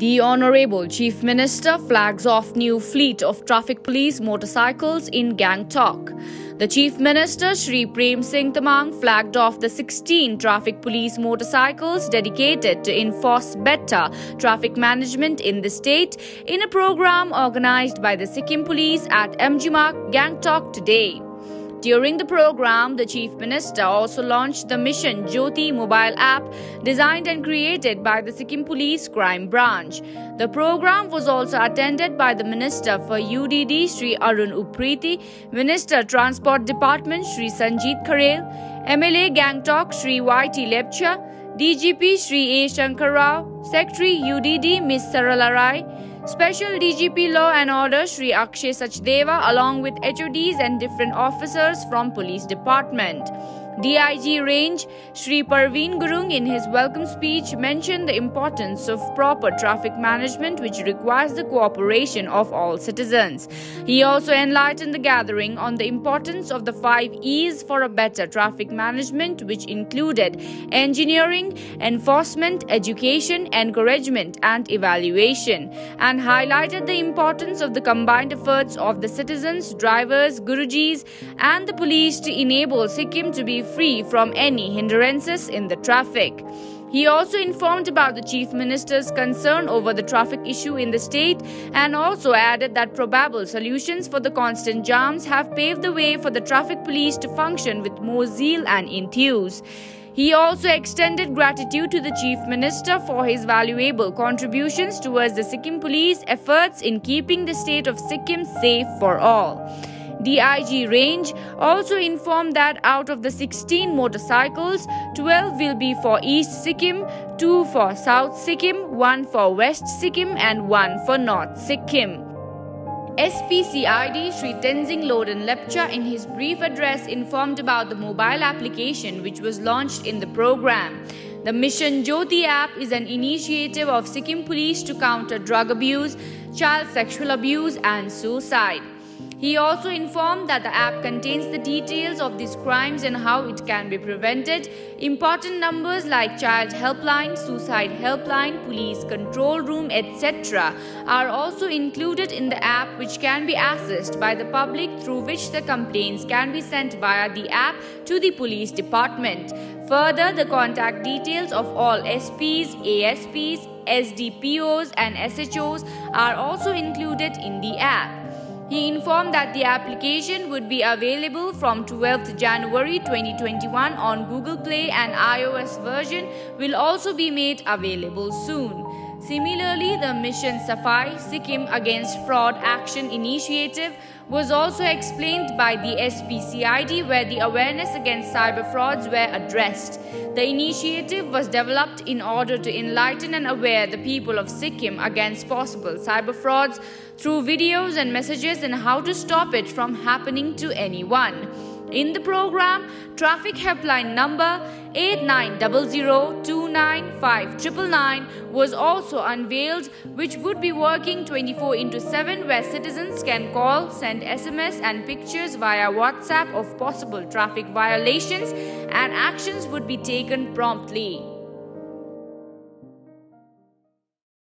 The Honorable Chief Minister flags off new fleet of traffic police motorcycles in Gangtok. The Chief Minister Sri Prem Singh Tamang flagged off the 16 traffic police motorcycles dedicated to enforce better traffic management in the state in a program organized by the Sikkim Police at MG Marg, Gangtok today. During the program, the Chief Minister also launched the Mission Jyoti mobile app designed and created by the Sikkim Police Crime Branch. The program was also attended by the Minister for UDD Sri Arun Upreti, Minister Transport Department Sri Sanjeet Kharel, MLA Gangtok Sri YT Lepcha, DGP Sri A. Shanker Rao, Secretary UDD Ms. Sarala Rai, Special DGP Law and Order Sri Akshay Sachdeva along with HODs and different officers from police department. DIG range Sri Prawin Gurung in his welcome speech mentioned the importance of proper traffic management which requires the cooperation of all citizens. He also enlightened the gathering on the importance of the 5 E's for a better traffic management which included engineering, enforcement, education, encouragement and evaluation and highlighted the importance of the combined efforts of the citizens, drivers, gurujis and the police to enable Sikkim to be free from any hindrances in the traffic. He also informed about the Chief Minister's concern over the traffic issue in the state and also added that probable solutions for the constant jams have paved the way for the traffic police to function with more zeal and enthuse. He also extended gratitude to the Chief Minister for his valuable contributions towards the Sikkim police efforts in keeping the state of Sikkim safe for all. DIG range also informed that out of the 16 motorcycles, 12 will be for East Sikkim, 2 for South Sikkim, 1 for West Sikkim, and 1 for North Sikkim. SPCID Sri Tenzing Loden Lepcha in his brief address informed about the mobile application which was launched in the program. The Mission Jyoti app is an initiative of Sikkim Police to counter drug abuse, child sexual abuse and suicide. He also informed that the app contains the details of these crimes and how it can be prevented. Important numbers like child helpline, suicide helpline, police control room, etc. are also included in the app which can be accessed by the public through which the complaints can be sent via the app to the police department. Further, the contact details of all SPs, ASPs, SDPOs and SHOs are also included in the app. He informed that the application would be available from 12th January 2021 on Google Play and iOS version will also be made available soon. Similarly, the Mission Safai Sikkim Against Fraud Action Initiative was also explained by the SPCID where the awareness against cyber frauds were addressed. The initiative was developed in order to enlighten and aware the people of Sikkim against possible cyber frauds through videos and messages and how to stop it from happening to anyone. In the program, traffic helpline number 8900295999 was also unveiled which would be working 24 into 7 where citizens can call, send SMS and pictures via WhatsApp of possible traffic violations and actions would be taken promptly.